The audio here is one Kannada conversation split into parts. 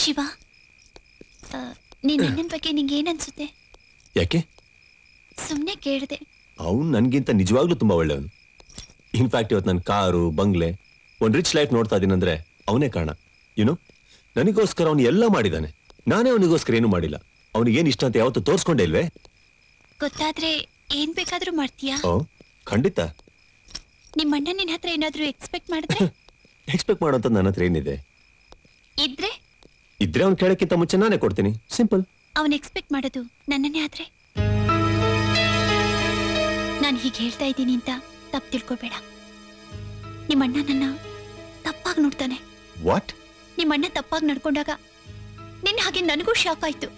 ಶಿವ ನೀನ್ ಅಣ್ಣನ ಬಗ್ಗೆ ನಿಂಗೆ ಏನನ್ಸುತ್ತೆ? ಅನ್ಸುತ್ತೆ ಯಾಕೆ? ಸುಮ್ನೆ ಕೇಳಿದೆ. ಅವನು ನನ್ಗಿಂತ ನಿಜವಾಗ್ಲೂ ತುಂಬಾ ಒಳ್ಳೆಯವನು. ಇನ್ಫ್ಯಾಕ್ಟ್ ಇವತ್ತು ನನ್ನ ಕಾರು ಬಂಗ್ಲೆ ಒಂದ್ ರಿಚ್ ಲೈಫ್ ನೋಡ್ತಾ ಇದೀನಂದ್ರೆ ಅವನೇ ಕಾರಣ. ಏನು ನನಗೋಸ್ಕರ ಅವನು ಎಲ್ಲ ಮಾಡಿದಾನೆ. ನಾನೇ ಅವನಿಗೋಸ್ಕರ ಏನು ಮಾಡಿಲ್ಲ. ಅವನಿಗೇನ್ ಇಷ್ಟ ಅಂತ ಯಾವತ್ತು ತೋರ್ಸ್ಕೊಂಡೆ ಇಲ್ವೇ? ಗೊತ್ತಾದ್ರೆ ಏನ್ ಬೇಕಾದ್ರೂ ಮಾಡ್ತೀಯಾ? ಓ ಖಂಡಿತ. ನಿಮ್ಮ ಅಣ್ಣ ನಿನ್ ಹತ್ರ ಏನಾದ್ರೂ ಎಕ್ಸ್ಪೆಕ್ಟ್ ಮಾಡಿದ್ರೆ? ಎಕ್ಸ್ಪೆಕ್ಟ್ ಮಾಡೋಂತ ನನ್ನ ಹತ್ರ ಏನಿದೆ? ಇದ್ರೆ? ಇದ್ರೆ ಅವ್ನು ಕೇಳಕ್ಕಿಂತ ಮುಂಚೆ ನಾನೇ ಕೊಡ್ತೀನಿ. ಸಿಂಪಲ್ ಅವನ್ ಎಕ್ಸ್ಪೆಕ್ಟ್ ಮಾಡೋದು ನನ್ನನ್ನೇ ಆದ್ರೆ? ನಾನು ಹೀಗೆ ಹೇಳ್ತಾ ಇದ್ದೀನಿ ಅಂತ ತಪ್ಪು ತಿಳ್ಕೊಬೇಡ ನಿಮ್ಮ ಅಣ್ಣ ನನ್ನ ತಪ್ಪಾಗಿ ನೋಡ್ತಾನೆ. ವಾಟ್ ನಿಮ್ಮ ಅಣ್ಣ ತಪ್ಪಾಗಿ ನಡ್ಕೊಂಡಾಗ ನಿನ್ನ ಹಾಗೆ ನನಗೂ ಶಾಕ್ ಆಯ್ತು.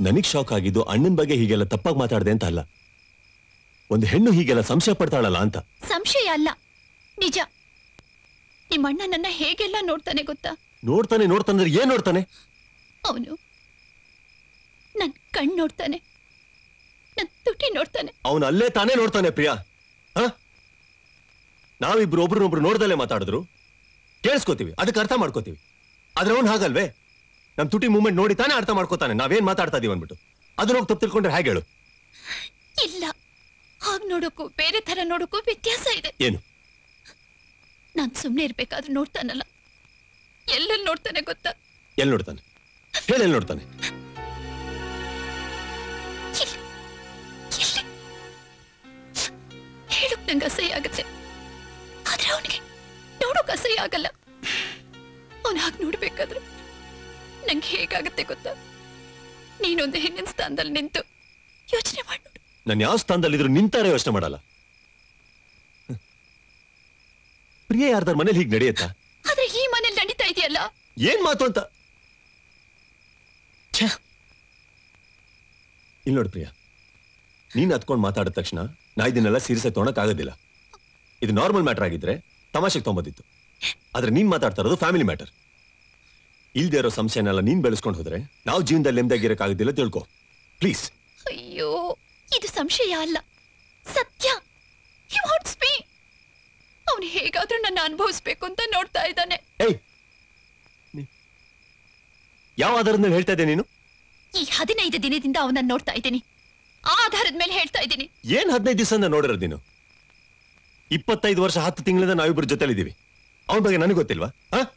ನನಗ್ ಶಾಕ್ ಆಗಿದ್ದು ಅಣ್ಣನ ಬಗ್ಗೆ ಹೀಗೆಲ್ಲ ತಪ್ಪಾಗಿ ಮಾತಾಡ್ದೆ ಅಂತ ಅಲ್ಲ. ಒಂದು ಹೆಣ್ಣು ಹೀಗೆಲ್ಲ ಸಂಶಯ ಪಡ್ತಾಳಲ್ಲ ಅಂತ. ಸಂಶಯ ಅಲ್ಲ. ನಿಜ. ನಿಮ್ಮ ಅಣ್ಣ ನನ್ನ ಹೇಗೆಲ್ಲ ನೋಡ್ತಾನೆ ಗೊತ್ತಾ? ನೋಡ್ತಾನೆ ನೋಡ್ತಾನೆ ಏನ್ ನೋಡ್ತಾನೆ? ಅವನು ನನ್ ಕಣ್ಣು ನೋಡ್ತಾನೆ. ನನ್ ತುಟಿ ನೋಡ್ತಾನೆ. ಅವನು ಅಲ್ಲೇ ತಾನೇ ನೋಡ್ತಾನೆ ಪ್ರಿಯಾ. ಹ? ನಾವಿಬ್ರು ಒಬ್ರನ್ನೊಬ್ರು ನೋಡ್ದಲ್ಲೇ ಮಾತಾಡಿದ್ರು. ಕೇಳಿಸ್ಕೋತೀವಿ ಅದಕ್ಕೆ ಅರ್ಥ ಮಾಡ್ಕೋತೀವಿ. ಆದ್ರೆ ಅವ್ನು ಹಾಗಲ್ವೇ? ನಮ್ ತುಟಿ ಮೂಮೆಂಟ್ ನೋಡಿ ತಾನೇ ಅರ್ಥ ಮಾಡ್ಕೋತಾನೆ. ನಾವೇನ್ ಮಾತಾಡ್ತಾ ಇದೀವಿ ಅಂದ್ಬಿಟ್ಟು. ಅದನ್ನ ಹೋಗಿ ತಪ್ಪು ತಿಳ್ಕೊಂಡ್ರೆ ಹೇಗೆ ಹೇಳು. ಇಲ್ಲ. ಹಾಗ ನೋಡೋಕ್ಕೂ ಬೇರೆ ತರ ನೋಡೋಕ್ಕೂ ವ್ಯತ್ಯಾಸ ಇದೆ. ಏನು? ನಾನ್ ಸುಮ್ನೆ ಇರ್ಬೇಕಾದ್ರೂ ನೋಡ್ತಾನಲ್ಲ. ನೋಡ್ತಾನೆ ಗೊತ್ತಾ? ಎಲ್ಲಿ ನೋಡ್ತಾನೆ? ಹೇಳಿ ಎಲ್ಲಿ ನೋಡ್ತಾನೆ? ಹೇಳಕ್ ನಂಗೆ ಅಸಹ್ಯ ಆಗತ್ತೆ. ಆದ್ರೆ ಅವನಿಗೆ ನೋಡೋಕ್ ಅಸಹ್ಯ ಆಗಲ್ಲ. ಅವನ್ ಹಾಗೆ ನೋಡ್ಬೇಕಾದ್ರೆ ನಂಗೆ ಹೇಗಾಗತ್ತೆ ಗೊತ್ತಾ? ನೀನೊಂದು ಹೆಣ್ಣಿನ ಸ್ಥಾನದಲ್ಲಿ ನಿಂತು ಯೋಚನೆ ಮಾಡಿ. ನಾನು ಯಾವ ಸ್ಥಾನದಲ್ಲಿದ್ರು ನಿಂತಾರೆ ಯೋಚನೆ ಮಾಡಲ್ಲ. ಪ್ರಿಯ ಯಾರ್ದಾರ ಮನೇಲಿ ಹೀಗೆ ನಡೆಯತ್ತಾ? ಆದ್ರೆ ಈ ನಡೀತಾ ಇದೆಯಲ್ಲ? ಏನ್ ಮಾತು ಅಂತ. ಇಲ್ಲಿ ನೋಡು ಪ್ರಿಯಾ. ನೀನ್ ಹತ್ಕೊಂಡು ಮಾತಾಡಿದ ತಕ್ಷಣ ನಾ ಇದನ್ನೆಲ್ಲ ಸೀರಿಯಸ್ ಆಗಿ ಆಗೋದಿಲ್ಲ. ಇದು ನಾರ್ಮಲ್ ಮ್ಯಾಟರ್ ಆಗಿದ್ರೆ ತಮಾಷೆಗೆ ತೊಂಬದಿತ್ತು. ಆದ್ರೆ ನೀನ್ ಮಾತಾಡ್ತಾ ಇರೋದು ಫ್ಯಾಮಿಲಿ ಮ್ಯಾಟರ್. ಇಲ್ದೇ ಇರೋ ಸಂಶಯನೆಲ್ಲ ನೀನ್ ಬೆಳೆಸ್ಕೊಂಡು ಹೋದ್ರೆ ನಾವ್ ಜೀವನದಲ್ಲಿ ನೆಮ್ಮದಿಯಾಗಿರಕ್ಕಾಗೋದಿಲ್ಲ ತಿಳ್ಕೊ. ಪ್ಲೀಸ್. ಅಯ್ಯೋ ಇದು ಸಂಶಯ ಅಲ್ಲ. ಸತ್ಯ. ಅವನು ಹೇಗಾದ್ರೂ ನನ್ನ ಅನುಭವಿಸ್ಬೇಕು ಅಂತ ನೋಡ್ತಾ ಇದ್ದಾನೆ. ಏಯ್ ಯಾವ ಆಧಾರದ ಮೇಲೆ ಹೇಳ್ತಾ ಇದ್ದೆ ನೀನು? ಈ ಹದಿನೈದು ದಿನದಿಂದ ಅವನನ್ನ ನೋಡ್ತಾ ಇದ್ದೀನಿ. ಆ ಆಧಾರದ ಮೇಲೆ ಹೇಳ್ತಾ ಇದ್ದೀನಿ. ಏನ್ ಹದಿನೈದು ದಿವಸ ನೋಡಿರೋದು ನೀನು? ಇಪ್ಪತ್ತೈದು ವರ್ಷ ಹತ್ತು ತಿಂಗಳಿಂದ ನಾವಿಬ್ರು ಜೊತೆಲಿದ್ದೀವಿ. ಅವನ ಬಗ್ಗೆ ನನಗೆ ಗೊತ್ತಿಲ್ವಾ? ಹಾ?